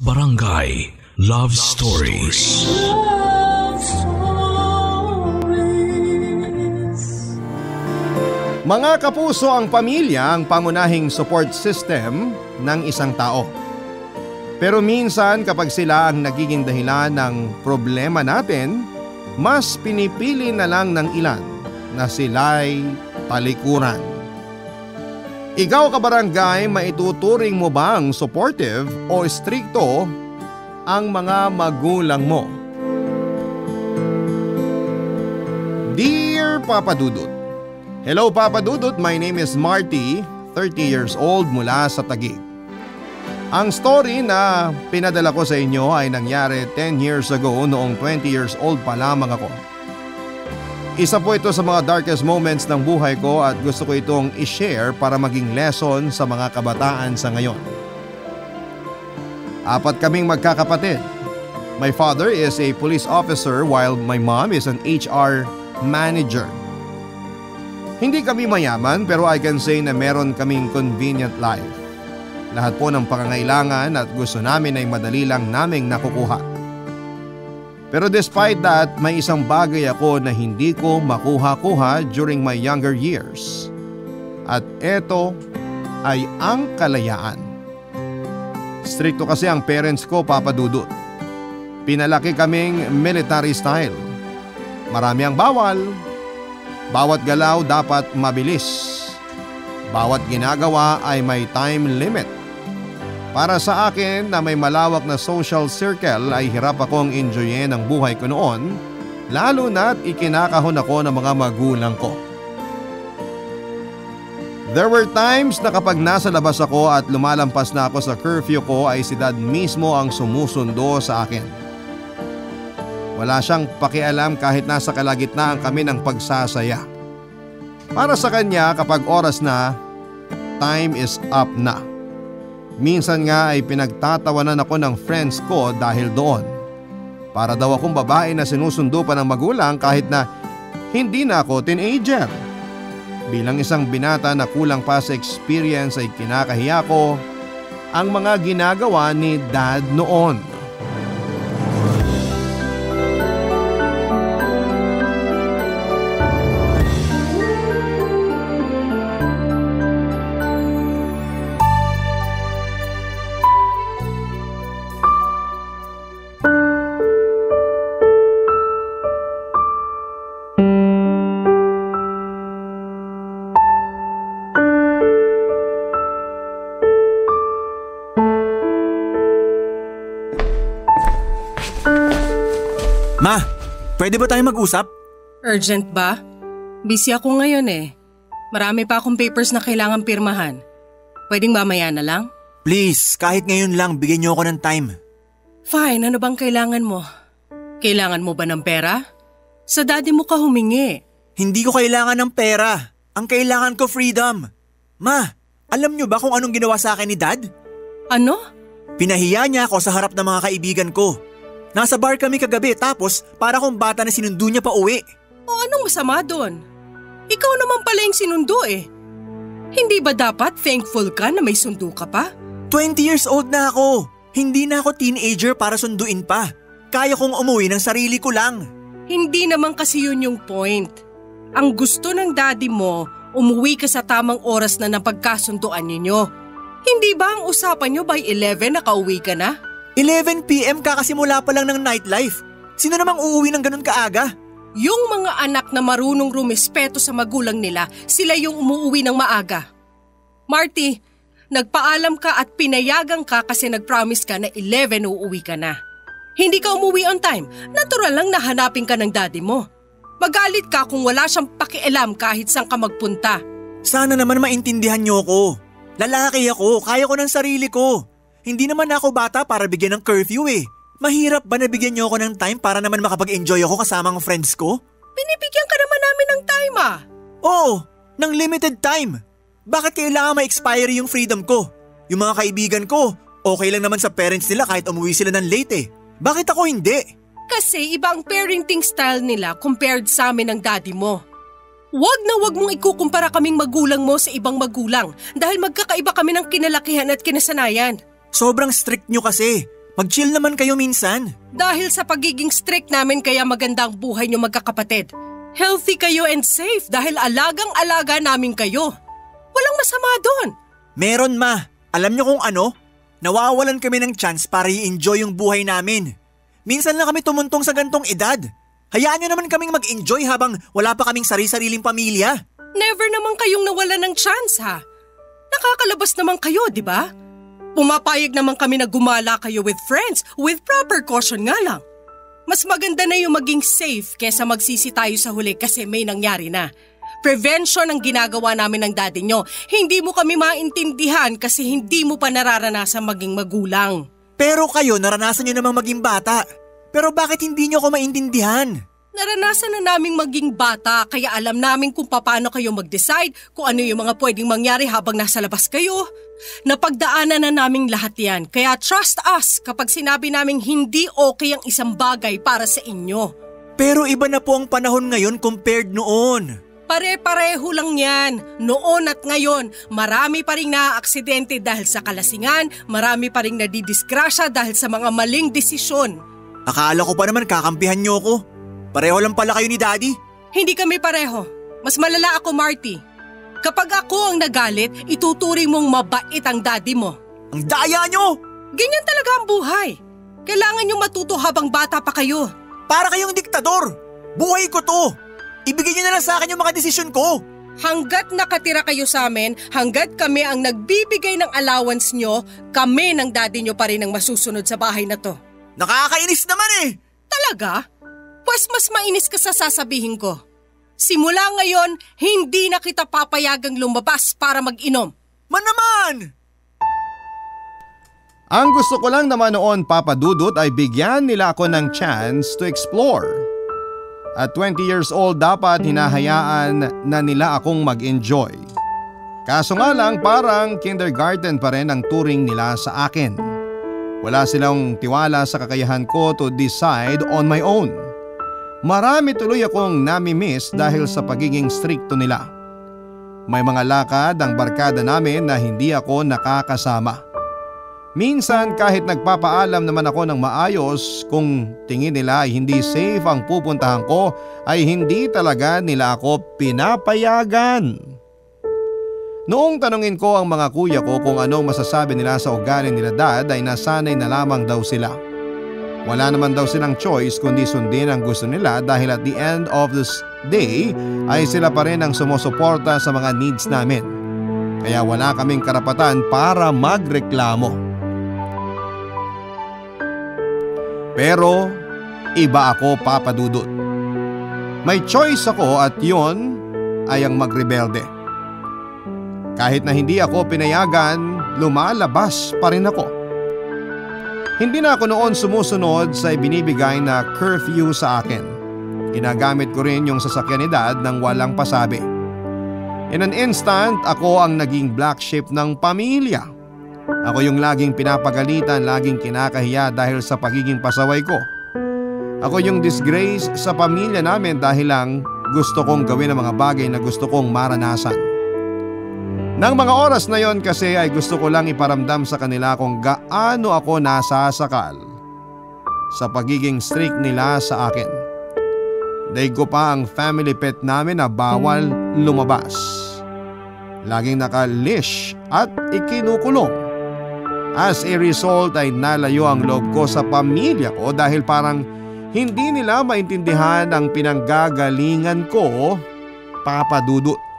Barangay Love Stories. Love Stories. Mga kapuso ang pamilya ang pangunahing support system ng isang tao. Pero minsan kapag sila ang nagiging dahilan ng problema natin, mas pinipili na lang ng ilan na sila'y talikuran. Ikaw kabarangay, maituturing mo bang supportive o stricto ang mga magulang mo? Dear Papa Dudut, Hello Papa Dudut, my name is Marty, 30 years old mula sa Taguig. Ang story na pinadala ko sa inyo ay nangyari 10 years ago noong 20 years old pa lamang ako. Isa po ito sa mga darkest moments ng buhay ko at gusto ko itong i-share para maging lesson sa mga kabataan sa ngayon. Apat kaming magkakapatid. My father is a police officer while my mom is an HR manager. Hindi kami mayaman pero I can say na meron kaming convenient life. Lahat po ng pangangailangan at gusto namin ay madali lang naming nakukuha. Pero despite that, may isang bagay ako na hindi ko makuha-kuha during my younger years. At ito ay ang kalayaan. Stricto kasi ang parents ko papadudot. Pinalaki kaming military style. Marami ang bawal. Bawat galaw dapat mabilis. Bawat ginagawa ay may time limit. Para sa akin na may malawak na social circle ay hirap akong enjoyin ang buhay ko noon lalo na't ikinakahon ako ng mga magulang ko. There were times na kapag nasa labas ako at lumalampas na ako sa curfew ko ay si dad mismo ang sumusundo sa akin. Wala siyang pakialam kahit nasa kalagitnaan kami ng pagsasaya. Para sa kanya kapag oras na, time is up na. Minsan nga ay pinagtatawanan ako ng friends ko dahil doon. Para daw akong babae na sinusundo pa ng magulang kahit na hindi na ako teenager. Bilang isang binata na kulang pa sa experience ay kinakahiya ko ang mga ginagawa ni dad noon. Pwede ba tayo mag-usap? Urgent ba? Busy ako ngayon eh. Marami pa akong papers na kailangan pirmahan. Pwedeng mamaya na lang? Please, kahit ngayon lang, bigyan niyo ako ng time. Fine, ano bang kailangan mo? Kailangan mo ba ng pera? Sa daddy mo ka humingi. Hindi ko kailangan ng pera. Ang kailangan ko freedom. Ma, alam niyo ba kung anong ginawa sa akin ni dad? Ano? Pinahiya niya ako sa harap ng mga kaibigan ko. Nasa bar kami kagabi tapos para kong bata na sinundo niya pa uwi. O anong masama doon? Ikaw naman pala yung sinundo eh. Hindi ba dapat thankful ka na may sundo ka pa? 20 years old na ako. Hindi na ako teenager para sunduin pa. Kaya kong umuwi ng sarili ko lang. Hindi naman kasi yun yung point. Ang gusto ng daddy mo, umuwi ka sa tamang oras na napagkasunduan ninyo. Hindi ba ang usapan nyo by 11 nakauwi ka na? 11pm kakasimula pa lang ng nightlife. Sino namang uuwi ng ganun kaaga? Yung mga anak na marunong rumespeto sa magulang nila, sila yung umuuwi ng maaga. Marty, nagpaalam ka at pinayagan ka kasi nagpromise ka na 11 uuwi ka na. Hindi ka umuwi on time, natural lang na hanapin ka ng daddy mo. Magalit ka kung wala siyang pakialam kahit saan ka magpunta. Sana naman maintindihan niyo ko. Lalaki ako, kaya ko ng sarili ko. Hindi naman ako bata para bigyan ng curfew eh. Mahirap ba nabigyan niyo ako ng time para naman makapag-enjoy ako kasama ng friends ko? Binibigyan ka naman namin ng time ah. Oo, ng limited time. Bakit kailangan ma-expire yung freedom ko? Yung mga kaibigan ko, okay lang naman sa parents nila kahit umuwi sila ng late eh. Bakit ako hindi? Kasi iba ang parenting style nila compared sa amin ng daddy mo. Huwag na huwag mong ikukumpara kaming magulang mo sa ibang magulang dahil magkakaiba kami ng kinalakihan at kinasanayan. Sobrang strict nyo kasi. Mag-chill naman kayo minsan. Dahil sa pagiging strict namin kaya maganda ang buhay niyo magkakapatid. Healthy kayo and safe dahil alagang-alaga namin kayo. Walang masama doon. Meron ma. Alam niyo kung ano? Nawawalan kami ng chance para i-enjoy yung buhay namin. Minsan lang kami tumuntong sa gantong edad. Hayaan niyo naman kaming mag-enjoy habang wala pa kaming sari-sariling pamilya. Never naman kayong nawala ng chance ha. Nakakalabas naman kayo, di ba? Pumapayag naman kami na gumala kayo with friends, with proper caution nga lang. Mas maganda na yung maging safe kesa magsisi tayo sa huli kasi may nangyari na. Prevention ang ginagawa namin ng daddy nyo. Hindi mo kami maintindihan kasi hindi mo pa nararanasan maging magulang. Pero kayo naranasan niyo namang maging bata. Pero bakit hindi niyo ako maintindihan? Naranasan na naming maging bata kaya alam namin kung paano kayo mag-decide kung ano yung mga pwedeng mangyari habang nasa labas kayo. Napagdaanan na naming lahat yan kaya trust us kapag sinabi naming hindi okay ang isang bagay para sa inyo. Pero iba na po ang panahon ngayon compared noon. Pare-pareho lang yan. Noon at ngayon, marami pa rin naaaksidente dahil sa kalasingan, marami pa rin nadidiskrasya dahil sa mga maling desisyon. Akala ko pa naman kakampihan niyo ako. Pareho lang pala kayo ni Daddy. Hindi kami pareho. Mas malala ako, Marty. Kapag ako ang nagalit, ituturing mong mabait ang daddy mo. Ang daya niyo! Ganyan talaga ang buhay. Kailangan nyo matuto habang bata pa kayo. Para kayong diktador! Buhay ko to! Ibigay niyo na lang sa akin yung mga desisyon ko! Hanggat nakatira kayo sa amin, hanggat kami ang nagbibigay ng allowance nyo, kami ng daddy nyo pa rin ang masusunod sa bahay na to. Nakakainis naman eh! Talaga? Pues mas mainis ka sa sasabihin ko. Simula ngayon, hindi na kita papayagang lumabas para mag-inom. Man naman! Ang gusto ko lang naman noon Papa Dudut ay bigyan nila ako ng chance to explore. At 20 years old dapat hinahayaan na nila akong mag-enjoy. Kaso nga lang parang kindergarten pa rin ang turing nila sa akin. Wala silang tiwala sa kakayahan ko to decide on my own. Marami tuloy akong nami-miss dahil sa pagiging stricto nila. May mga lakad ang barkada namin na hindi ako nakakasama. Minsan kahit nagpapaalam naman ako ng maayos kung tingin nila ay hindi safe ang pupuntahan ko ay hindi talaga nila ako pinapayagan. Noong tanungin ko ang mga kuya ko kung anong masasabi nila sa ugali nila dad ay nasanay na lamang daw sila. Wala naman daw silang choice kundi sundin ang gusto nila dahil at the end of this day ay sila pa rin ang sumusuporta sa mga needs namin. Kaya wala kaming karapatan para magreklamo. Pero iba ako papadudot. May choice ako at yon ay ang magrebelde. Kahit na hindi ako pinayagan, lumalabas pa rin ako. Hindi na ako noon sumusunod sa ibinibigay na curfew sa akin. Ginagamit ko rin yung sasakyan ni dad ng walang pasabi. In an instant, ako ang naging black sheep ng pamilya. Ako yung laging pinapagalitan, laging kinakahiya dahil sa pagiging pasaway ko. Ako yung disgrace sa pamilya namin dahil lang gusto kong gawin ang mga bagay na gusto kong maranasan. Nang mga oras na yon kasi ay gusto ko lang iparamdam sa kanila kung gaano ako nasasakal sa pagiging strict nila sa akin. Daig ko pa ang family pet namin na bawal lumabas. Laging naka-leash at ikinukulong. As a result ay nalayo ang loob ko sa pamilya ko dahil parang hindi nila maintindihan ang pinanggagalingan ko, Papa Dudut.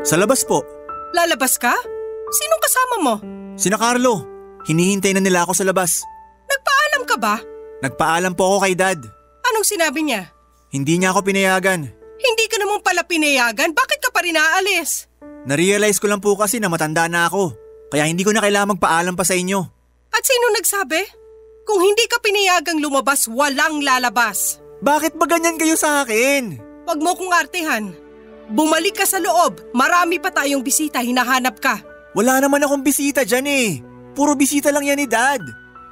Sa labas po. Lalabas ka? Sinong kasama mo? Sina Carlo. Hinihintay na nila ako sa labas. Nagpaalam ka ba? Nagpaalam po ako kay dad. Anong sinabi niya? Hindi niya ako pinayagan. Hindi ka naman pala pinayagan, bakit ka pa rin aalis? Narealize ko lang po kasi na matanda na ako. Kaya hindi ko na kailangan magpaalam pa sa inyo. At sino nagsabi? Kung hindi ka pinayagang lumabas, walang lalabas. Bakit ba ganyan kayo sa akin? Huwag mo kong artehan. Bumalik ka sa loob. Marami pa tayong bisita, hinahanap ka. Wala naman akong bisita dyan eh. Puro bisita lang yan ni dad.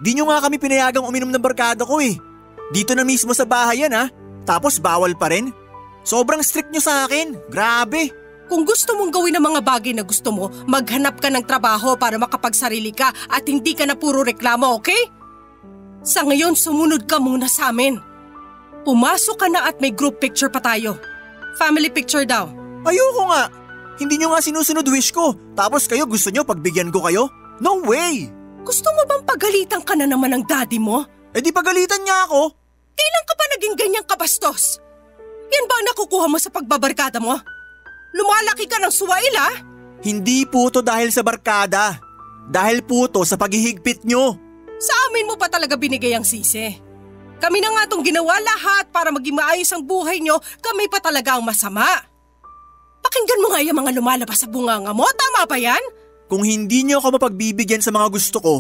Di nyo nga kami pinayagang uminom ng barkada ko eh. Dito na mismo sa bahay yan ha. Tapos bawal pa rin. Sobrang strict nyo sa akin. Grabe. Kung gusto mong gawin ang mga bagay na gusto mo, maghanap ka ng trabaho para makapagsarili ka at hindi ka na puro reklamo, okay? Sa ngayon, sumunod ka muna sa amin. Pumasok ka na at may group picture pa tayo. Family picture daw. Ayoko nga. Hindi nyo nga sinusunod wish ko. Tapos kayo gusto nyo pagbigyan ko kayo? No way! Gusto mo bang pagalitan ka na naman ng daddy mo? Eh di pagalitan niya ako. Kailan ka pa naging ganyang kabastos? Yan ba ang nakukuha mo sa pagbabarkada mo? Lumalaki ka ng suwail ha? Hindi po to dahil sa barkada. Dahil po to sa paghihigpit nyo. Sa amin mo pa talaga binigay ang sisi. Kami na nga itong ginawa lahat para maging maayos ang buhay nyo, kami pa talaga ang masama. Pakinggan mo nga yung mga lumalabas sa bunganga mo, tama ba yan? Kung hindi nyo ako mapagbibigyan sa mga gusto ko,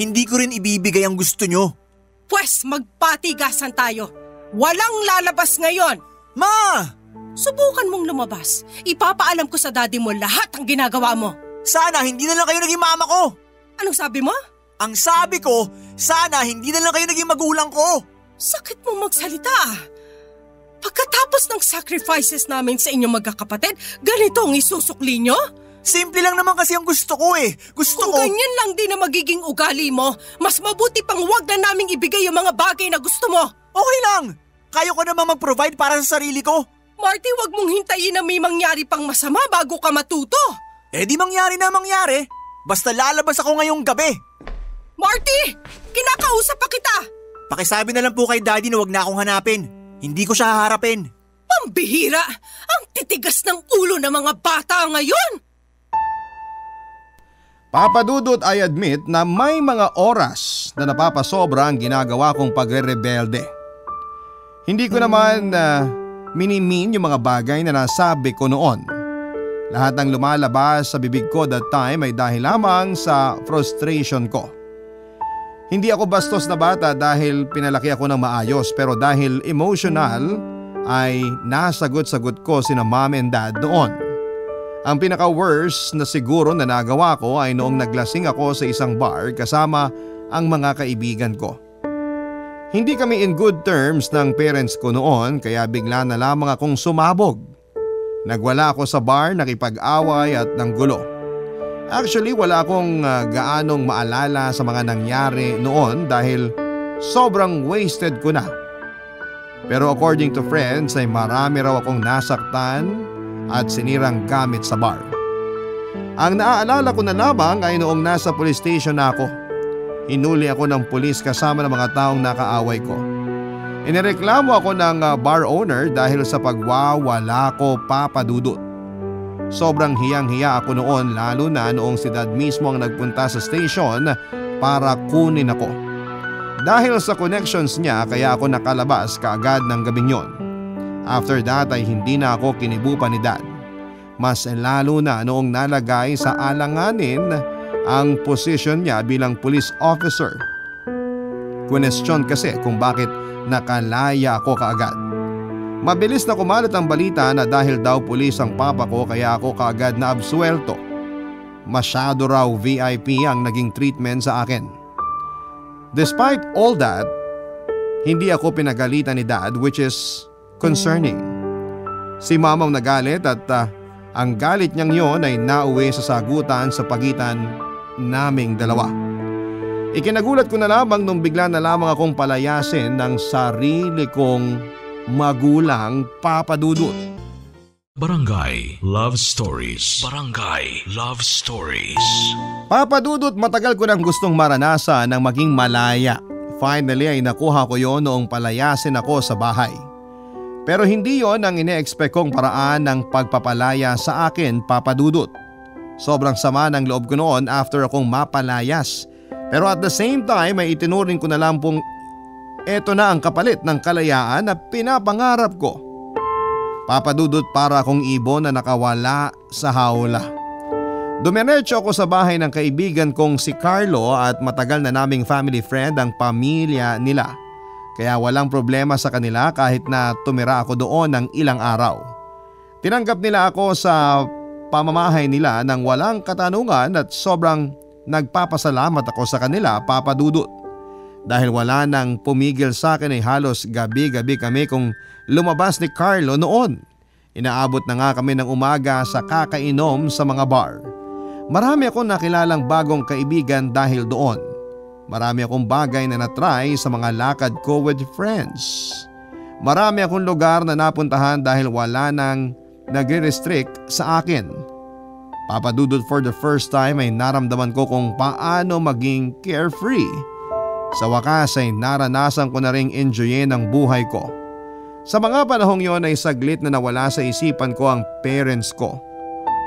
hindi ko rin ibibigay ang gusto nyo. Pwes, magpatigasan tayo. Walang lalabas ngayon. Ma! Subukan mong lumabas. Ipapaalam ko sa daddy mo lahat ang ginagawa mo. Sana hindi na lang kayo naging mama ko. Anong sabi mo? Ang sabi ko, sana hindi na lang kayo naging magulang ko. Sakit mo magsalita. Pagkatapos ng sacrifices namin sa inyong magkakapatid, ganito ang isusukli nyo? Simple lang naman kasi ang gusto ko eh. Gusto Kung ko... ganyan lang din na magiging ugali mo, mas mabuti pang wag na naming ibigay yung mga bagay na gusto mo. Okay lang. Kaya ko naman mag-provide para sa sarili ko. Marty, wag mong hintayin na may mangyari pang masama bago ka matuto. Eh di mangyari na mangyari. Basta lalabas ako ngayong gabi. Marty! Kinakausap pa kita! Pakisabi na lang po kay daddy na wag na akong hanapin. Hindi ko siya haharapin. Pambihira! Ang titigas ng ulo ng mga bata ngayon! Papadudot I admit na may mga oras na napapasobra ang ginagawa kong pagre-rebelde. Hindi ko naman uh, minimin yung mga bagay na nasabi ko noon. Lahat ng lumalabas sa bibig ko that time ay dahil lamang sa frustration ko. Hindi ako bastos na bata dahil pinalaki ako ng maayos pero dahil emotional ay nasagot-sagot ko sina mom and dad noon. Ang pinaka-worst na siguro na nagawa ko ay noong naglasing ako sa isang bar kasama ang mga kaibigan ko. Hindi kami in good terms ng parents ko noon kaya bigla na lamang akong sumabog. Nagwala ako sa bar, nakipag-away at nanggulo. Actually wala akong uh, gaanong maalala sa mga nangyari noon dahil sobrang wasted ko na. Pero according to friends ay marami raw akong nasaktan at sinirang gamit sa bar. Ang naaalala ko na lamang ay noong nasa police station na ako. Hinuli ako ng pulis kasama ng mga taong nakaaway ko. Inireklamo ako ng ah, bar owner dahil sa pagwawala ko papadudot. Sobrang hiyang-hiya ako noon lalo na noong si dad mismo ang nagpunta sa station para kunin ako. Dahil sa connections niya kaya ako nakalabas kaagad ng gabing yon. After that ay hindi na ako kinibupa ni dad. Mas lalo na noong nalagay sa alanganin ang posisyon niya bilang police officer. Question kasi kung bakit nakalaya ako kaagad. Mabilis na kumalat ang balita na dahil daw pulis ang papa ko kaya ako kaagad na absuelto. Masyado raw VIP ang naging treatment sa akin. Despite all that, hindi ako pinagalitan ni dad which is concerning. Si mamang nagalit at uh, ang galit niyang yon ay nauwi sa sagutan sa pagitan naming dalawa. Ikinagulat ko na lamang nung bigla na lamang akong palayasin ng sarili kong magulang papadudot. Barangay Love Stories. Barangay Love Stories. Papadudot matagal ko nang gustong maranasan ng maging malaya. Finally ay nakuha ko yon noong palayasin ako sa bahay. Pero hindi yon ang ine-expect kong paraan ng pagpapalaya sa akin papadudot. Sobrang sama ng loob ko noon after akong mapalayas. Pero at the same time ay itinuring ko na lang pong eto na ang kapalit ng kalayaan na pinapangarap ko. Papadudot para akong ibon na nakawala sa hawla. Dumiretso ako sa bahay ng kaibigan kong si Carlo at matagal na naming family friend ang pamilya nila. Kaya walang problema sa kanila kahit na tumira ako doon ng ilang araw. Tinanggap nila ako sa pamamahay nila ng walang katanungan at sobrang nagpapasalamat ako sa kanila papadudot. Dahil wala nang pumigil sa akin ay halos gabi-gabi kami kung lumabas ni Carlo noon. Inaabot na nga kami ng umaga sa kakainom sa mga bar. Marami akong nakilalang bagong kaibigan dahil doon. Marami akong bagay na natry sa mga lakad ko with friends. Marami akong lugar na napuntahan dahil wala nang nagre-restrict sa akin. Papadudod for the first time ay naramdaman ko kung paano maging carefree sa wakas ay naranasan ko na ring enjoyin ang buhay ko. Sa mga panahong yon ay saglit na nawala sa isipan ko ang parents ko.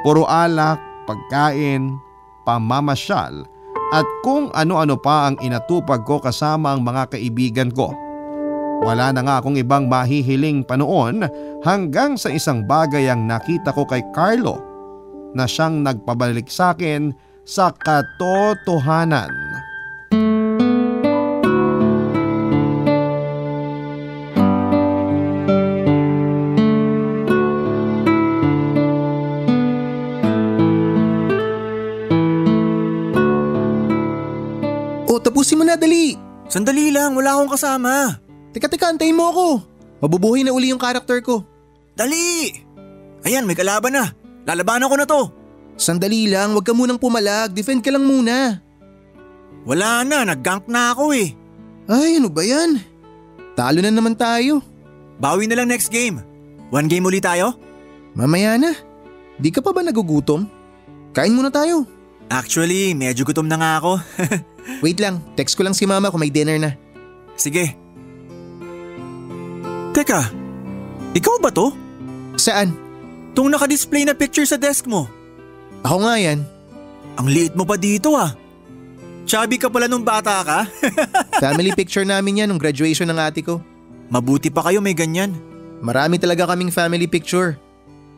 Puro alak, pagkain, pamamasyal at kung ano-ano pa ang inatupag ko kasama ang mga kaibigan ko. Wala na nga akong ibang mahihiling pa noon hanggang sa isang bagay ang nakita ko kay Carlo na siyang nagpabalik sa akin sa katotohanan. Na, dali. Sandali lang, wala akong kasama. Teka, teka, antayin mo ako. Mabubuhay na uli yung karakter ko. Dali! Ayan, may kalaban na. Lalabanan ko na to. Sandali lang, wag ka munang pumalag. Defend ka lang muna. Wala na, nag-gank na ako eh. Ay, ano ba yan? Talo na naman tayo. Bawi na lang next game. One game ulit tayo? Mamaya na. Di ka pa ba nagugutom? Kain muna tayo. Actually, medyo gutom na nga ako. Wait lang, text ko lang si mama kung may dinner na. Sige. Teka, ikaw ba to? Saan? Tung naka-display na picture sa desk mo. Ako nga yan. Ang liit mo pa dito ah. Chubby ka pala nung bata ka? Family picture namin yan nung graduation ng ate ko. Mabuti pa kayo may ganyan. Marami talaga kaming family picture.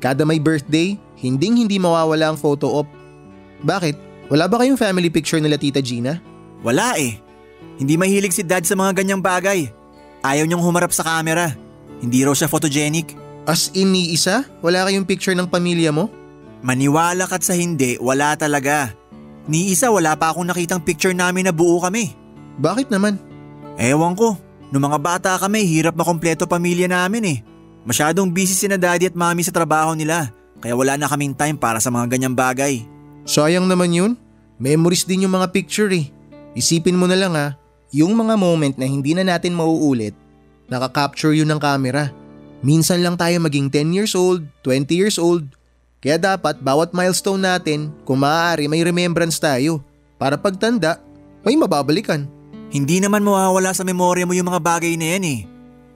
Kada may birthday, hinding hindi mawawala ang photo op. Bakit? Wala ba kayong family picture nila Tita Gina? Wala eh. Hindi mahilig si dad sa mga ganyang bagay. Ayaw niyang humarap sa camera. Hindi raw siya photogenic. As in ni isa? Wala kayong picture ng pamilya mo? Maniwala ka't sa hindi, wala talaga. Ni isa wala pa akong nakitang picture namin na buo kami. Bakit naman? Ewan ko. Noong mga bata kami, hirap makompleto pamilya namin eh. Masyadong busy si na daddy at mami sa trabaho nila. Kaya wala na kaming time para sa mga ganyang bagay. Sayang naman yun. Memories din yung mga picture eh. Isipin mo na lang ha, yung mga moment na hindi na natin mauulit, nakaka-capture yun ng camera. Minsan lang tayo maging 10 years old, 20 years old. Kaya dapat bawat milestone natin, kung maaari may remembrance tayo. Para pagtanda, may mababalikan. Hindi naman mawawala sa memorya mo yung mga bagay na yan eh.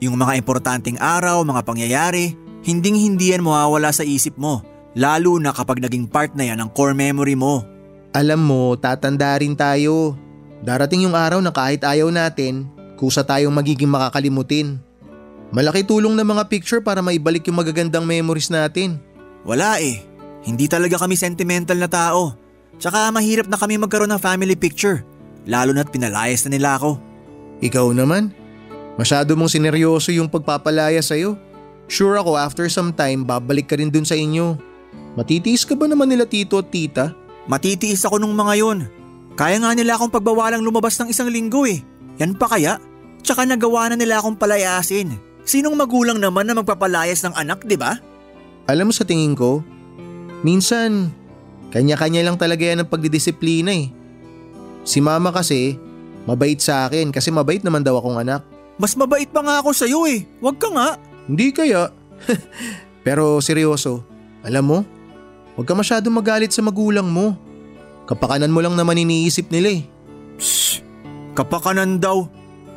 Yung mga importanteng araw, mga pangyayari, hinding hindi yan mawawala sa isip mo. Lalo na kapag naging part na yan ng core memory mo. Alam mo, tatanda rin tayo. Darating yung araw na kahit ayaw natin, kusa tayong magiging makakalimutin. Malaki tulong ng mga picture para maibalik yung magagandang memories natin. Wala eh. Hindi talaga kami sentimental na tao. Tsaka mahirap na kami magkaroon ng family picture. Lalo na't pinalayas na nila ako. Ikaw naman. Masyado mong sineryoso yung pagpapalaya sa'yo. Sure ako after some time babalik ka rin dun sa inyo. Matitiis ka ba naman nila tito at tita? Matitiis ako nung mga yon. Kaya nga nila akong pagbawalang lumabas ng isang linggo eh. Yan pa kaya? Tsaka nagawa na nila akong palayasin. Sinong magulang naman na magpapalayas ng anak, di ba? Alam mo sa tingin ko, minsan kanya-kanya lang talaga yan ang pagdidisiplina eh. Si mama kasi, mabait sa akin kasi mabait naman daw akong anak. Mas mabait pa nga ako sa'yo eh. Huwag ka nga. Hindi kaya. Pero seryoso, alam mo, huwag ka masyadong magalit sa magulang mo. Kapakanan mo lang naman iniisip nila eh. Shh! Kapakanan daw.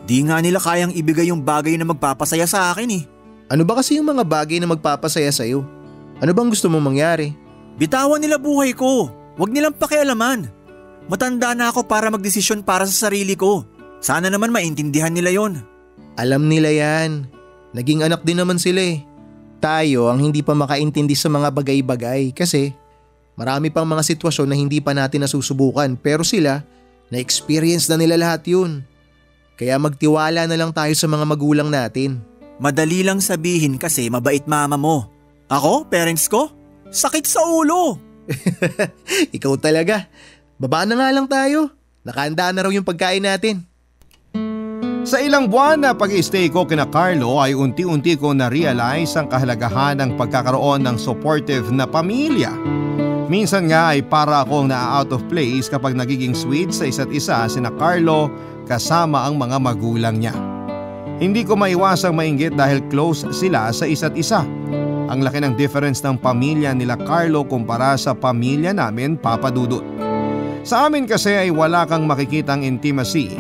Di nga nila kayang ibigay yung bagay na magpapasaya sa akin eh. Ano ba kasi yung mga bagay na magpapasaya sa'yo? Ano bang gusto mong mangyari? Bitawan nila buhay ko. Huwag nilang pakialaman. Matanda na ako para magdesisyon para sa sarili ko. Sana naman maintindihan nila yon. Alam nila yan. Naging anak din naman sila eh. Tayo ang hindi pa makaintindi sa mga bagay-bagay kasi marami pang mga sitwasyon na hindi pa natin nasusubukan pero sila na-experience na nila lahat yun. Kaya magtiwala na lang tayo sa mga magulang natin. Madali lang sabihin kasi mabait mama mo. Ako, parents ko, sakit sa ulo. Ikaw talaga. Baba na nga lang tayo. Nakaandaan na raw yung pagkain natin. Sa ilang buwan na pag-stay ko kina Carlo ay unti-unti ko na-realize ang kahalagahan ng pagkakaroon ng supportive na pamilya. Minsan nga ay para akong na-out of place kapag nagiging sweet sa isa't isa sina Carlo kasama ang mga magulang niya. Hindi ko maiwasang mainggit dahil close sila sa isa't isa. Ang laki ng difference ng pamilya nila Carlo kumpara sa pamilya namin Papa Dudut. Sa amin kasi ay wala kang makikitang intimacy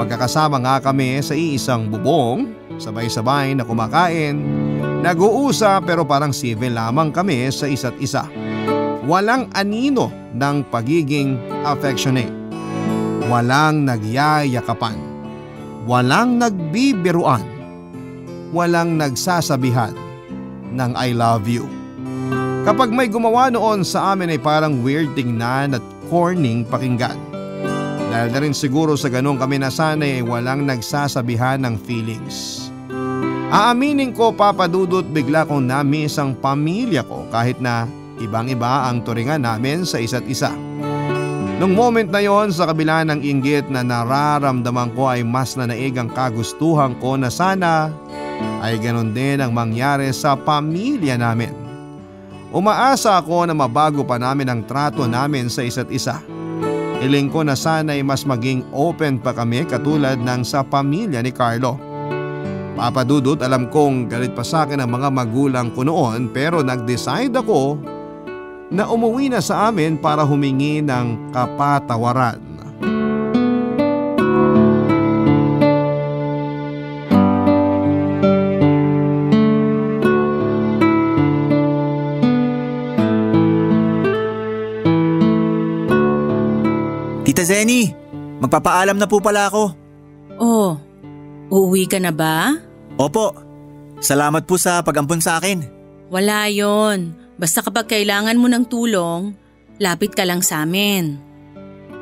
Magkakasama nga kami sa iisang bubong, sabay-sabay na kumakain, nag-uusap pero parang civil lamang kami sa isa't isa. Walang anino ng pagiging affectionate. Walang nagyayakapan. Walang nagbibiruan. Walang nagsasabihan ng I love you. Kapag may gumawa noon sa amin ay parang weird tingnan at corning pakinggan. Dahil na rin siguro sa ganun kami nasanay ay walang nagsasabihan ng feelings. Aaminin ko papadudot bigla kong namiss ang pamilya ko kahit na ibang iba ang turingan namin sa isa't isa. Nung moment na yon sa kabila ng inggit na nararamdaman ko ay mas nanaig ang kagustuhan ko na sana ay ganun din ang mangyari sa pamilya namin. Umaasa ako na mabago pa namin ang trato namin sa isa't isa. Iling ko na sana ay mas maging open pa kami katulad ng sa pamilya ni Carlo. Papadudot alam kong galit pa sa akin ang mga magulang ko noon pero nag-decide ako na umuwi na sa amin para humingi ng kapatawaran. Tita Zenny, magpapaalam na po pala ako. Oh, uuwi ka na ba? Opo, salamat po sa pag-ampon sa akin. Wala yon. Basta kapag kailangan mo ng tulong, lapit ka lang sa amin.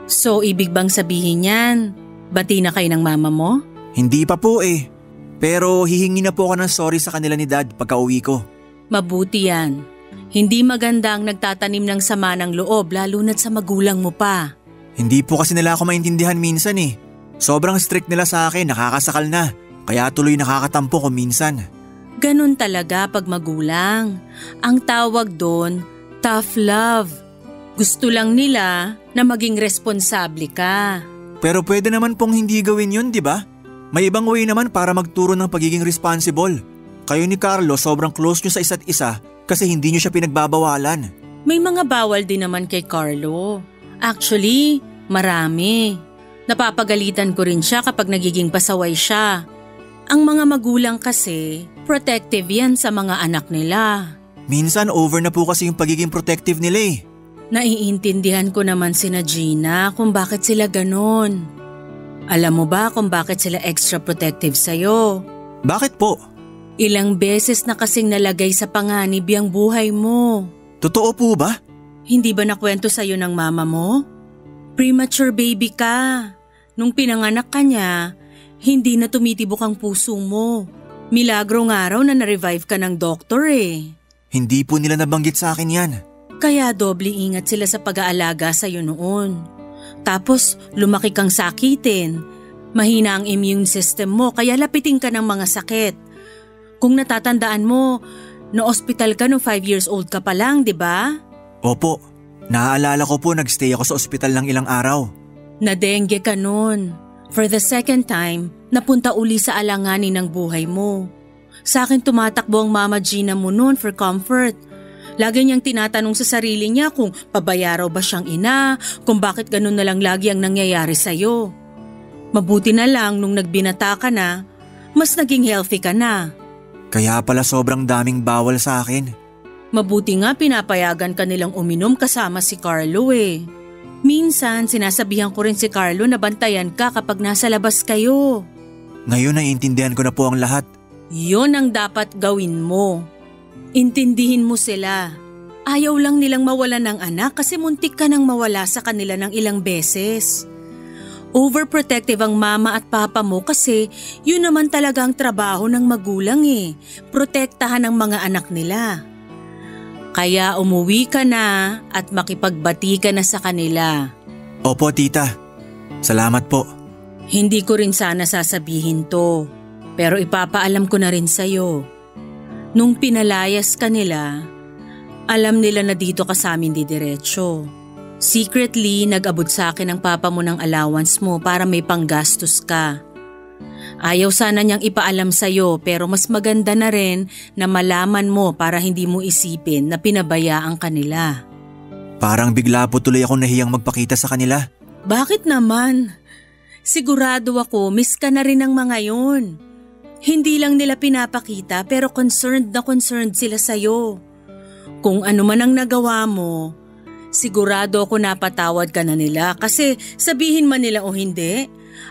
So, ibig bang sabihin yan, bati na kayo ng mama mo? Hindi pa po eh. Pero hihingi na po ako ng sorry sa kanila ni dad pagka uwi ko. Mabuti yan. Hindi maganda ang nagtatanim ng sama ng loob lalo na't sa magulang mo pa. Hindi po kasi nila ako maintindihan minsan eh. Sobrang strict nila sa akin, nakakasakal na. Kaya tuloy nakakatampo ko minsan. Ganon talaga pag magulang. Ang tawag doon, tough love. Gusto lang nila na maging responsable ka. Pero pwede naman pong hindi gawin yun, di ba? May ibang way naman para magturo ng pagiging responsible. Kayo ni Carlo sobrang close nyo sa isa't isa kasi hindi nyo siya pinagbabawalan. May mga bawal din naman kay Carlo. Actually, Marami. Napapagalitan ko rin siya kapag nagiging pasaway siya. Ang mga magulang kasi, protective yan sa mga anak nila. Minsan over na po kasi yung pagiging protective nila eh. Naiintindihan ko naman sina Gina kung bakit sila ganon. Alam mo ba kung bakit sila extra protective sa'yo? Bakit po? Ilang beses na kasing nalagay sa panganib yung buhay mo. Totoo po ba? Hindi ba nakwento sa'yo ng mama mo? Premature baby ka. Nung pinanganak ka niya, hindi na tumitibok ang puso mo. Milagro nga raw na na-revive ka ng doktor eh. Hindi po nila nabanggit sa akin yan. Kaya doble ingat sila sa pag-aalaga sa iyo noon. Tapos lumaki kang sakitin. Mahina ang immune system mo kaya lapitin ka ng mga sakit. Kung natatandaan mo, no-hospital ka no 5 years old ka pa lang, di ba? Opo. Naaalala ko po nagstay ako sa ospital ng ilang araw. Nadengge ka noon. For the second time, napunta uli sa alanganin ng buhay mo. Sa akin tumatakbo ang mama Gina mo noon for comfort. Lagi niyang tinatanong sa sarili niya kung pabayaraw ba siyang ina, kung bakit ganun na lang lagi ang nangyayari sa'yo. Mabuti na lang nung nagbinata ka na, mas naging healthy ka na. Kaya pala sobrang daming bawal sa akin. Mabuti nga pinapayagan ka nilang uminom kasama si Carlo eh. Minsan sinasabihan ko rin si Carlo na bantayan ka kapag nasa labas kayo. Ngayon naiintindihan ko na po ang lahat. Yon ang dapat gawin mo. Intindihin mo sila. Ayaw lang nilang mawala ng anak kasi muntik ka nang mawala sa kanila ng ilang beses. Overprotective ang mama at papa mo kasi yun naman talaga ang trabaho ng magulang eh. Protektahan ang mga anak nila. Kaya umuwi ka na at makipagbati ka na sa kanila. Opo tita, salamat po. Hindi ko rin sana sasabihin to, pero ipapaalam ko na rin sa'yo. Nung pinalayas ka nila, alam nila na dito ka sa amin didiretso. Secretly, nag-abot sa akin ang papa mo ng allowance mo para may panggastos ka. Ayaw sana niyang ipaalam sa'yo pero mas maganda na rin na malaman mo para hindi mo isipin na pinabayaan kanila. Parang bigla po tuloy ako nahiyang magpakita sa kanila. Bakit naman? Sigurado ako miss ka na rin ng mga yun. Hindi lang nila pinapakita pero concerned na concerned sila sa'yo. Kung ano man ang nagawa mo, Sigurado ako napatawad ka na nila kasi sabihin man nila o hindi,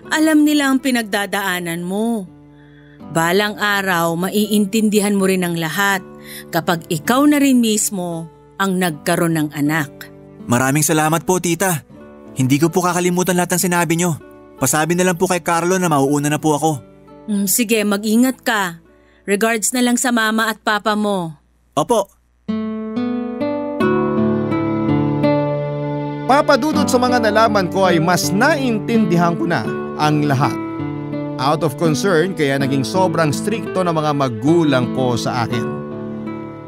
alam nila ang pinagdadaanan mo. Balang araw maiintindihan mo rin ang lahat kapag ikaw na rin mismo ang nagkaroon ng anak. Maraming salamat po tita. Hindi ko po kakalimutan lahat ng sinabi nyo. Pasabi na lang po kay Carlo na mauuna na po ako. Mm, sige, mag-ingat ka. Regards na lang sa mama at papa mo. Opo, Papadudot sa mga nalaman ko ay mas naintindihan ko na ang lahat. Out of concern kaya naging sobrang strikto ng mga magulang ko sa akin.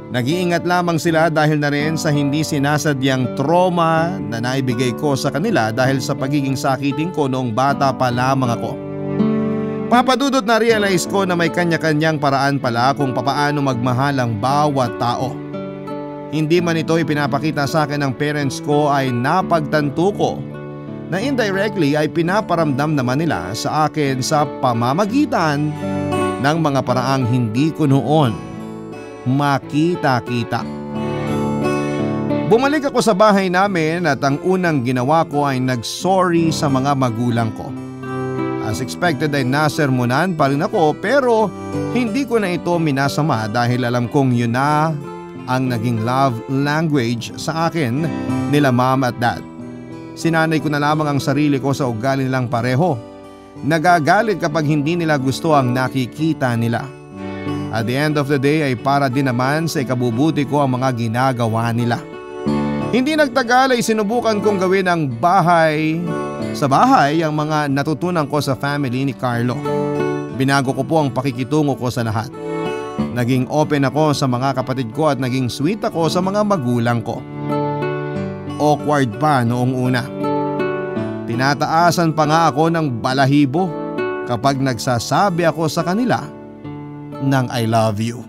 Nag-iingat lamang sila dahil na rin sa hindi sinasadyang trauma na naibigay ko sa kanila dahil sa pagiging sakitin ko noong bata pa lamang ako. Papadudot na realize ko na may kanya-kanyang paraan pala kung papaano magmahal ang bawat tao. Hindi man ito ipinapakita sa akin ng parents ko ay napagtanto ko na indirectly ay pinaparamdam naman nila sa akin sa pamamagitan ng mga paraang hindi ko noon makita-kita. Bumalik ako sa bahay namin at ang unang ginawa ko ay nag-sorry sa mga magulang ko. As expected ay nasermonan pa rin ako pero hindi ko na ito minasama dahil alam kong yun na ang naging love language sa akin nila mom at dad. Sinanay ko na lamang ang sarili ko sa ugali nilang pareho. Nagagalit kapag hindi nila gusto ang nakikita nila. At the end of the day ay para din naman sa ikabubuti ko ang mga ginagawa nila. Hindi nagtagal ay sinubukan kong gawin ang bahay sa bahay ang mga natutunan ko sa family ni Carlo. Binago ko po ang pakikitungo ko sa lahat. Naging open ako sa mga kapatid ko at naging sweet ako sa mga magulang ko. Awkward pa noong una. Tinataasan pa nga ako ng balahibo kapag nagsasabi ako sa kanila ng I love you.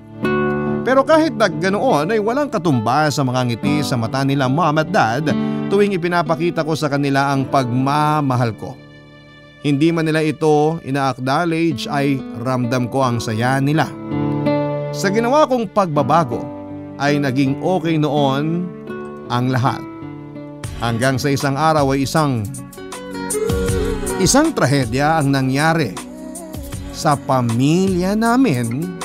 Pero kahit nagganoon ay walang katumbas sa mga ngiti sa mata nila mom at dad tuwing ipinapakita ko sa kanila ang pagmamahal ko. Hindi man nila ito ina-acknowledge ay ramdam ko ang saya nila. Sa ginawa kong pagbabago ay naging okay noon ang lahat. Hanggang sa isang araw ay isang isang trahedya ang nangyari sa pamilya namin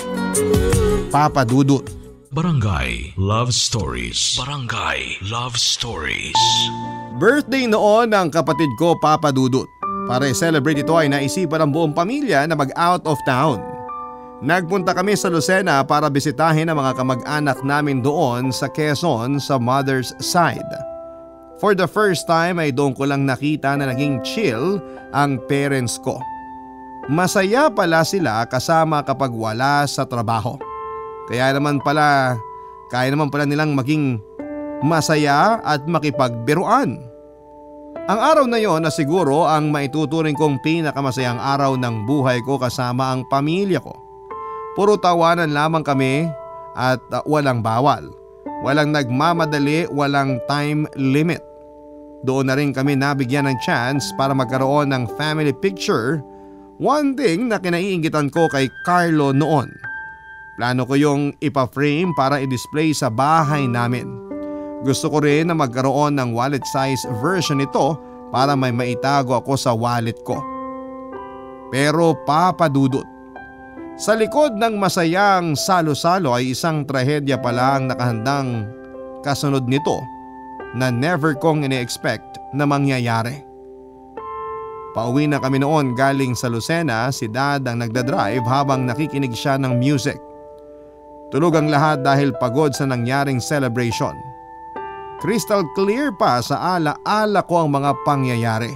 Papa Dudut. Barangay Love Stories. Barangay Love Stories. Birthday noon ng kapatid ko Papa Dudut. Para i-celebrate ito ay naisipan ng buong pamilya na mag out of town. Nagpunta kami sa Lucena para bisitahin ang mga kamag-anak namin doon sa Quezon sa mother's side. For the first time ay doon ko lang nakita na naging chill ang parents ko. Masaya pala sila kasama kapag wala sa trabaho. Kaya naman pala, kaya naman pala nilang maging masaya at makipagbiruan. Ang araw na yon na siguro ang maituturing kong pinakamasayang araw ng buhay ko kasama ang pamilya ko. Puro tawanan lamang kami at uh, walang bawal. Walang nagmamadali, walang time limit. Doon na rin kami nabigyan ng chance para magkaroon ng family picture. One thing na kinaiingitan ko kay Carlo noon. Plano ko yung ipa-frame para i-display sa bahay namin. Gusto ko rin na magkaroon ng wallet size version nito para may maitago ako sa wallet ko. Pero papadudot, sa likod ng masayang salo-salo ay isang trahedya pala ang nakahandang kasunod nito na never kong ini-expect na mangyayari. Pauwi na kami noon galing sa Lucena, si dad ang nagdadrive habang nakikinig siya ng music. Tulog ang lahat dahil pagod sa nangyaring celebration. Crystal clear pa sa ala-ala ko ang mga pangyayari.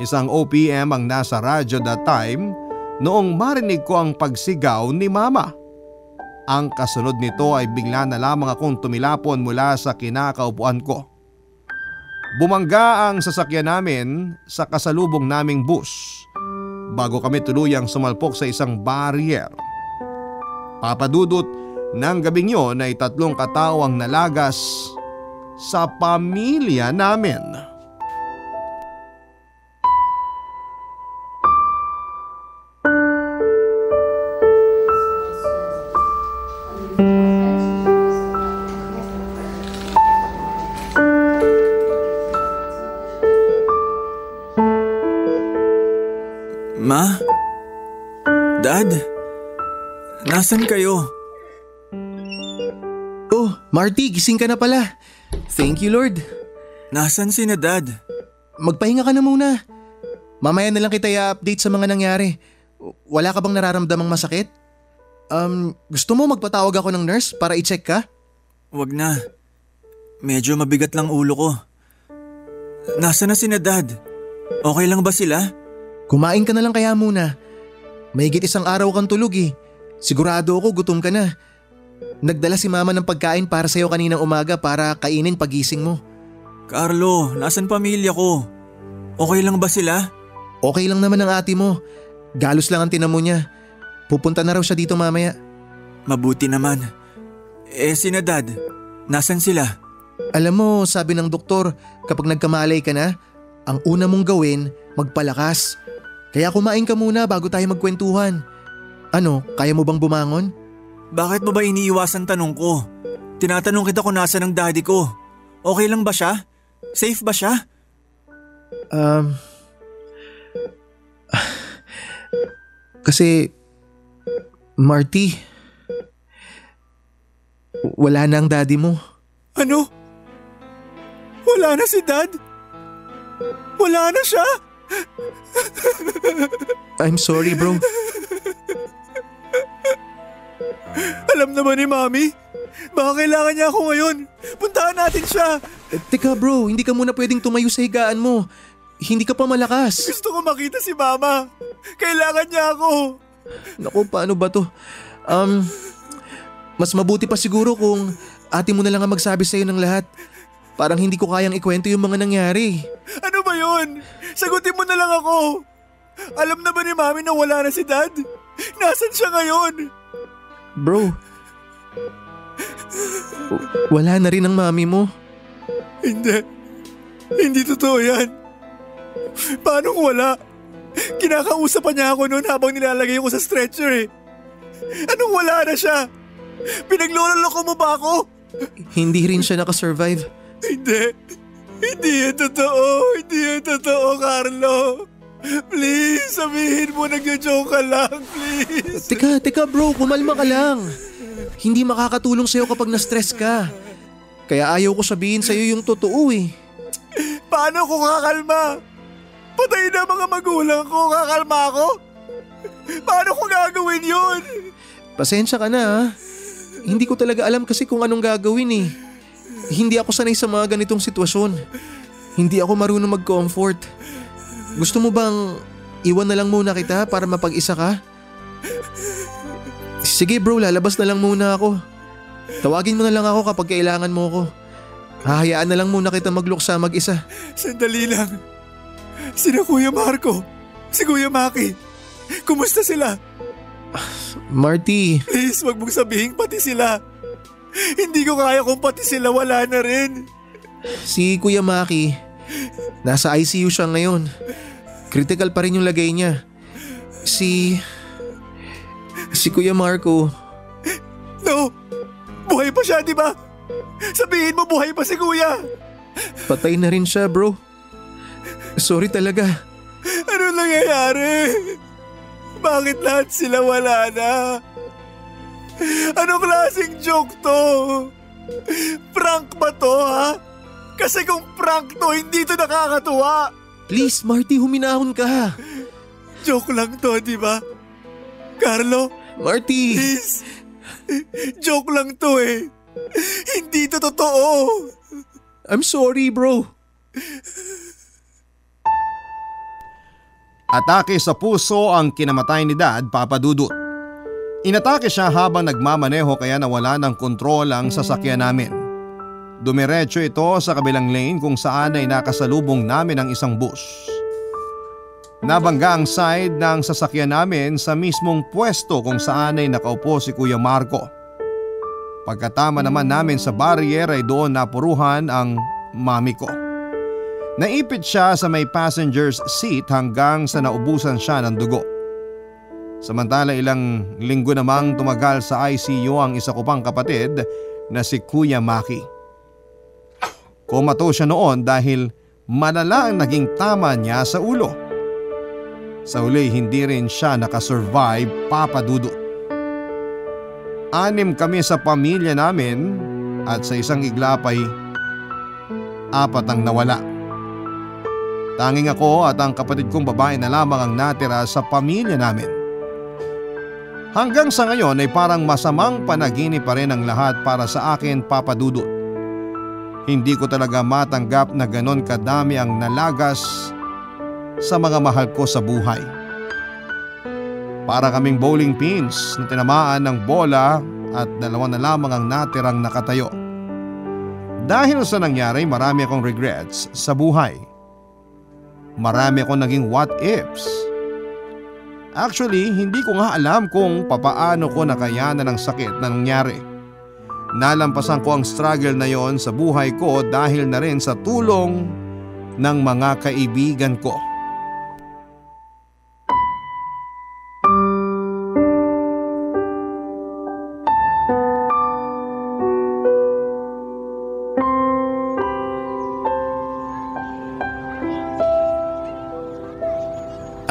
Isang OPM ang nasa radyo that time noong marinig ko ang pagsigaw ni mama. Ang kasunod nito ay bigla na lamang akong tumilapon mula sa kinakaupuan ko. Bumangga ang sasakyan namin sa kasalubong naming bus bago kami tuluyang sumalpok sa isang barrier. Papadudot ng gabing yon ay tatlong katao ang nalagas sa pamilya namin. Kayo? Oh, Marty, gising ka na pala. Thank you, Lord. Nasaan si na dad? Magpahinga ka na muna. Mamaya na lang kita i-update sa mga nangyari. Wala ka bang nararamdamang masakit? Um, gusto mo magpatawag ako ng nurse para i-check ka? Wag na. Medyo mabigat lang ulo ko. Nasaan na si na dad? Okay lang ba sila? Kumain ka na lang kaya muna. Mahigit isang araw kang tulog eh. Sigurado ako gutom ka na. Nagdala si mama ng pagkain para sa'yo kaninang umaga para kainin pagising mo. Carlo, nasan pamilya ko? Okay lang ba sila? Okay lang naman ang ate mo. Galos lang ang tinamo niya. Pupunta na raw siya dito mamaya. Mabuti naman. Eh si dad, nasan sila? Alam mo, sabi ng doktor, kapag nagkamalay ka na, ang una mong gawin, magpalakas. Kaya kumain ka muna bago tayo magkwentuhan. Ano, kaya mo bang bumangon? Bakit mo ba iniiwasan tanong ko? Tinatanong kita kung nasa ng daddy ko. Okay lang ba siya? Safe ba siya? Um... Kasi... Marty... Wala na ang daddy mo. Ano? Wala na si dad? Wala na siya? I'm sorry bro. Alam naman ni Mami. Baka kailangan niya ako ngayon. Puntahan natin siya. Eh, teka bro, hindi ka muna pwedeng tumayo sa higaan mo. Hindi ka pa malakas. Gusto ko makita si Mama. Kailangan niya ako. Naku, paano ba to? Um, mas mabuti pa siguro kung ate mo na lang ang magsabi sa'yo ng lahat. Parang hindi ko kayang ikwento yung mga nangyari. Ano ba yun? Sagutin mo na lang ako. Alam na ba ni Mami na wala na si Dad? Nasaan siya ngayon? Bro, wala na rin ang mami mo. Hindi. Hindi totoo yan. Paano kung wala? Kinakausap pa niya ako noon habang nilalagay ko sa stretcher eh. Anong wala na siya? Pinaglololoko mo ba ako? Hindi rin siya nakasurvive. Hindi. Hindi yan totoo. Hindi yan totoo, Carlo. Please, sabihin mo nagjo-joke ka lang, please. Teka, teka bro, kumalma ka lang. Hindi makakatulong sa'yo kapag na-stress ka. Kaya ayaw ko sabihin sa'yo yung totoo eh. Paano ko kakalma? Patay na mga magulang ko, kakalma ako? Paano ko gagawin yun? Pasensya ka na ha. Hindi ko talaga alam kasi kung anong gagawin eh. Hindi ako sanay sa mga ganitong sitwasyon. Hindi ako marunong mag-comfort. Gusto mo bang iwan na lang muna kita para mapag-isa ka? Sige bro, lalabas na lang muna ako. Tawagin mo na lang ako kapag kailangan mo ako. Hahayaan na lang muna kita magluksa mag-isa. Sandali lang. Sina Kuya Marco, si Kuya Maki. Kumusta sila? Marty. Please, wag mong sabihin pati sila. Hindi ko kaya kung pati sila wala na rin. Si Kuya Maki, nasa ICU siya ngayon. Critical pa rin yung lagay niya. Si... Si Kuya Marco. No! Buhay pa siya, di ba? Sabihin mo buhay pa si Kuya! Patay na rin siya, bro. Sorry talaga. Ano nangyayari? Bakit lahat sila wala na? Ano klaseng joke to? Prank ba to, ha? Kasi kung prank to, hindi to nakakatuwa. Please, Marty, huminahon ka. Joke lang to, di ba? Carlo, Marty! please. Joke lang to eh. Hindi to totoo. I'm sorry bro. Atake sa puso ang kinamatay ni Dad, Papa Dudut. Inatake siya habang nagmamaneho kaya nawala ng kontrol ang sasakyan namin. Dumiretso ito sa kabilang lane kung saan ay nakasalubong namin ang isang bus. Nabangga ang side ng sasakyan namin sa mismong pwesto kung saan ay nakaupo si Kuya Marco. Pagkatama naman namin sa barrier ay doon napuruhan ang mami ko. Naipit siya sa may passenger's seat hanggang sa naubusan siya ng dugo. Samantala ilang linggo namang tumagal sa ICU ang isa ko pang kapatid na si Kuya Maki. Kumato siya noon dahil malala ang naging tama niya sa ulo. Sa uli hindi rin siya nakasurvive papadudot. Anim kami sa pamilya namin at sa isang iglapay apat ang nawala. Tanging ako at ang kapatid kong babae na lamang ang natira sa pamilya namin. Hanggang sa ngayon ay parang masamang panaginip pa rin ang lahat para sa akin papadudot. Hindi ko talaga matanggap na ganon kadami ang nalagas sa mga mahal ko sa buhay. Para kaming bowling pins na tinamaan ng bola at dalawa na lamang ang natirang nakatayo. Dahil sa nangyari marami akong regrets sa buhay. Marami akong naging what ifs. Actually, hindi ko nga alam kung papaano ko nakayanan ang sakit na nangyari. Nalampasan ko ang struggle na yon sa buhay ko dahil na rin sa tulong ng mga kaibigan ko.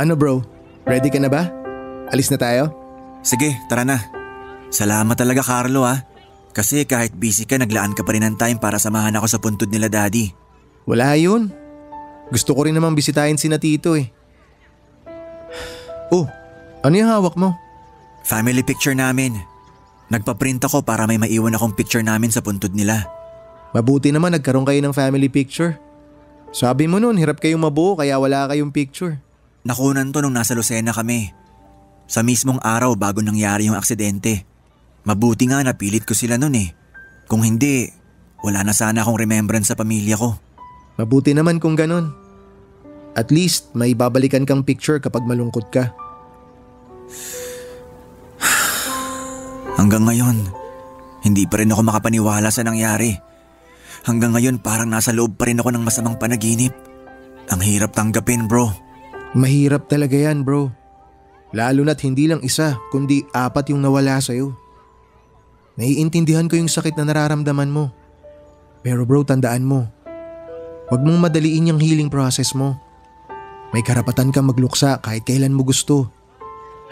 Ano bro? Ready ka na ba? Alis na tayo? Sige, tara na. Salamat talaga Carlo ah. Kasi kahit busy ka, naglaan ka pa rin ng time para samahan ako sa puntod nila daddy. Wala yun. Gusto ko rin namang bisitahin si na tito eh. Oh, ano yung hawak mo? Family picture namin. Nagpa-print ako para may maiwan akong picture namin sa puntod nila. Mabuti naman nagkaroon kayo ng family picture. Sabi mo noon, hirap kayong mabuo kaya wala kayong picture. Nakunan to nung nasa Lucena kami. Sa mismong araw bago nangyari yung aksidente. Mabuti nga napilit ko sila nun eh. Kung hindi, wala na sana akong remembrance sa pamilya ko. Mabuti naman kung ganun. At least may babalikan kang picture kapag malungkot ka. Hanggang ngayon, hindi pa rin ako makapaniwala sa nangyari. Hanggang ngayon parang nasa loob pa rin ako ng masamang panaginip. Ang hirap tanggapin bro. Mahirap talaga yan bro. Lalo na't hindi lang isa kundi apat yung nawala sa'yo. Naiintindihan ko yung sakit na nararamdaman mo. Pero bro, tandaan mo. Huwag mong madaliin yung healing process mo. May karapatan kang magluksa kahit kailan mo gusto.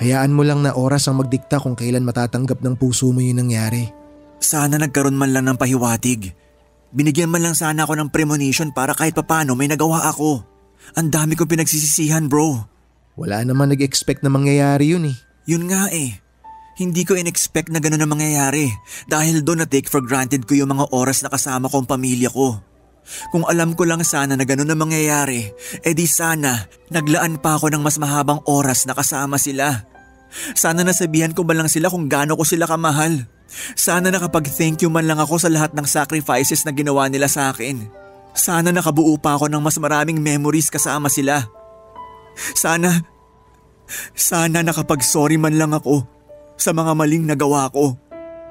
Hayaan mo lang na oras ang magdikta kung kailan matatanggap ng puso mo yung nangyari. Sana nagkaroon man lang ng pahiwatig. Binigyan man lang sana ako ng premonition para kahit papano may nagawa ako. Ang dami kong pinagsisisihan bro. Wala naman nag-expect na mangyayari yun eh. Yun nga eh. Hindi ko in-expect na gano'n ang mangyayari dahil doon na take for granted ko yung mga oras na kasama ko ang pamilya ko. Kung alam ko lang sana na gano'n ang mangyayari, edi sana naglaan pa ako ng mas mahabang oras na kasama sila. Sana nasabihan ko man lang sila kung gaano ko sila kamahal. Sana nakapag-thank you man lang ako sa lahat ng sacrifices na ginawa nila sa akin. Sana nakabuo pa ako ng mas maraming memories kasama sila. Sana, sana nakapag-sorry man lang ako sa mga maling nagawa ko.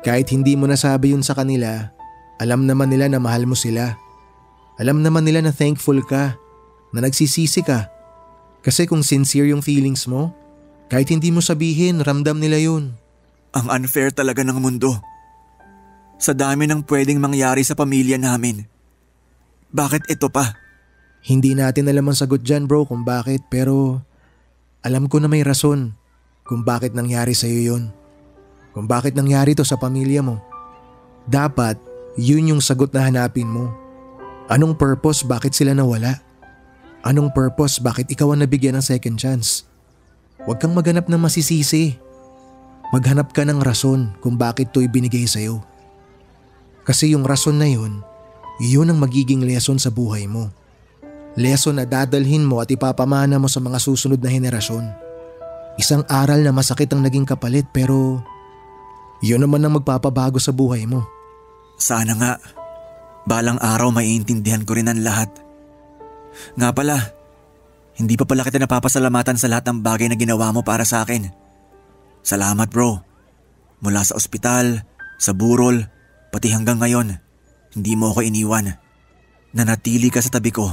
Kahit hindi mo nasabi yun sa kanila, alam naman nila na mahal mo sila. Alam naman nila na thankful ka, na nagsisisi ka. Kasi kung sincere yung feelings mo, kahit hindi mo sabihin, ramdam nila yun. Ang unfair talaga ng mundo. Sa dami ng pwedeng mangyari sa pamilya namin. Bakit ito pa? Hindi natin alam ang sagot dyan bro kung bakit pero alam ko na may rason kung bakit nangyari sa'yo yun. Kung bakit nangyari to sa pamilya mo. Dapat yun yung sagot na hanapin mo. Anong purpose bakit sila nawala? Anong purpose bakit ikaw ang nabigyan ng second chance? Huwag kang maganap ng masisisi. maghanap ka ng rason kung bakit to ibinigay sa'yo. Kasi yung rason na yun, yun ang magiging lesson sa buhay mo. Lesson na dadalhin mo at ipapamana mo sa mga susunod na henerasyon. Isang aral na masakit ang naging kapalit pero yun naman ang magpapabago sa buhay mo. Sana nga. Balang araw maiintindihan ko rin ang lahat. Nga pala, hindi pa pala kita napapasalamatan sa lahat ng bagay na ginawa mo para sa akin. Salamat bro. Mula sa ospital, sa burol, pati hanggang ngayon, hindi mo ako iniwan. Nanatili ka sa tabi ko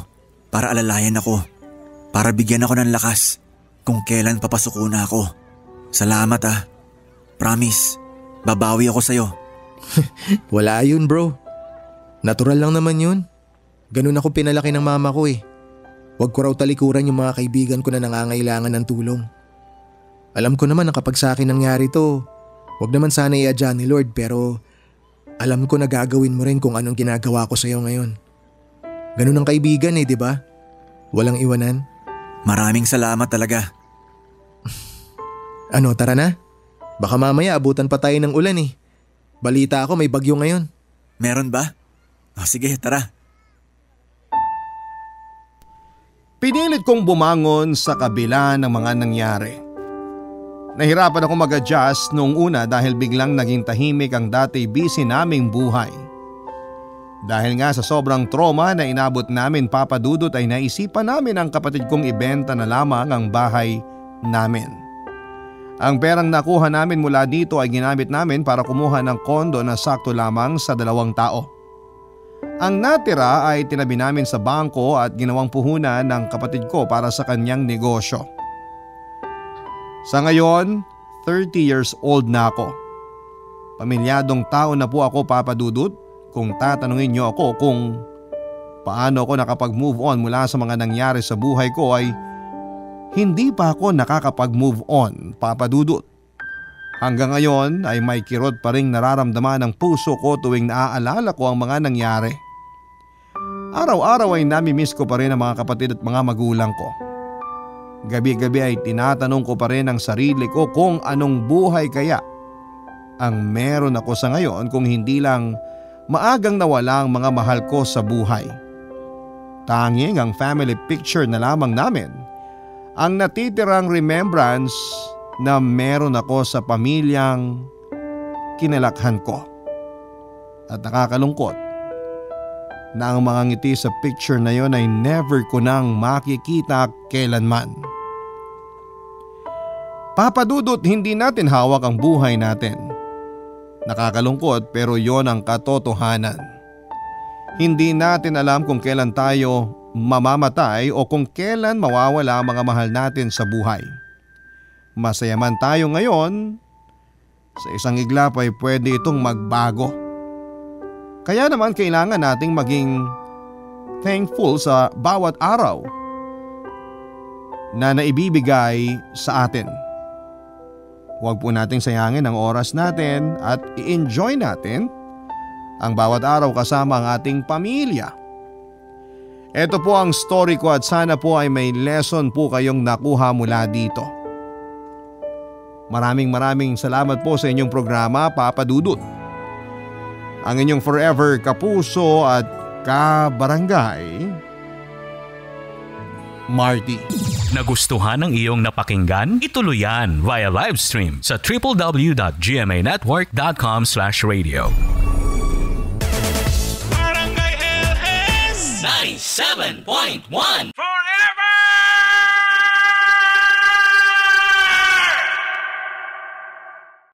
para alalayan ako, para bigyan ako ng lakas kung kailan papasuko na ako. Salamat ah. Promise, babawi ako sa'yo. Wala yun bro. Natural lang naman yun. Ganun ako pinalaki ng mama ko eh. Huwag ko raw talikuran yung mga kaibigan ko na nangangailangan ng tulong. Alam ko naman na kapag sa akin nangyari to, huwag naman sana iadya ni Lord pero alam ko na gagawin mo rin kung anong ginagawa ko sa iyo ngayon. Ganun ang kaibigan eh, di ba? Walang iwanan. Maraming salamat talaga. Ano, tara na? Baka mamaya abutan pa tayo ng ulan eh. Balita ako may bagyo ngayon. Meron ba? O sige, tara. Pinilit kong bumangon sa kabila ng mga nangyari. Nahirapan ako mag-adjust noong una dahil biglang naging tahimik ang dati busy naming buhay. Dahil nga sa sobrang trauma na inabot namin papadudot ay naisipan namin ang kapatid kong ibenta na lamang ang bahay namin. Ang perang nakuha namin mula dito ay ginamit namin para kumuha ng kondo na sakto lamang sa dalawang tao. Ang natira ay tinabi namin sa bangko at ginawang puhunan ng kapatid ko para sa kanyang negosyo. Sa ngayon, 30 years old na ako. Pamilyadong tao na po ako papadudot kung tatanungin niyo ako kung paano ako nakapag-move on mula sa mga nangyari sa buhay ko ay hindi pa ako nakakapag-move on papadudot. Hanggang ngayon ay may kirot pa rin nararamdaman ng puso ko tuwing naaalala ko ang mga nangyari. Araw-araw ay nami-miss ko pa rin ang mga kapatid at mga magulang ko. Gabi-gabi ay tinatanong ko pa rin ang sarili ko kung anong buhay kaya ang meron ako sa ngayon kung hindi lang maagang nawala ang mga mahal ko sa buhay. Tanging ang family picture na lamang namin ang natitirang remembrance na meron ako sa pamilyang kinalakhan ko. At nakakalungkot na ang mga ngiti sa picture na yon ay never ko nang makikita kailanman. Papadudot hindi natin hawak ang buhay natin. Nakakalungkot pero yon ang katotohanan. Hindi natin alam kung kailan tayo mamamatay o kung kailan mawawala ang mga mahal natin sa buhay. Masaya man tayo ngayon, sa isang iglap ay pwede itong magbago. Kaya naman kailangan nating maging thankful sa bawat araw na naibibigay sa atin. Huwag po nating sayangin ang oras natin at i-enjoy natin ang bawat araw kasama ang ating pamilya. Ito po ang story ko at sana po ay may lesson po kayong nakuha mula dito. Maraming maraming salamat po sa inyong programa Papa Dudut. Ang inyong forever kapuso at kabarangay, Marty. Nagustuhan ng iyong napakinggan? Ituloy yan via live stream sa www.gmanetwork.com 97.1 Forever!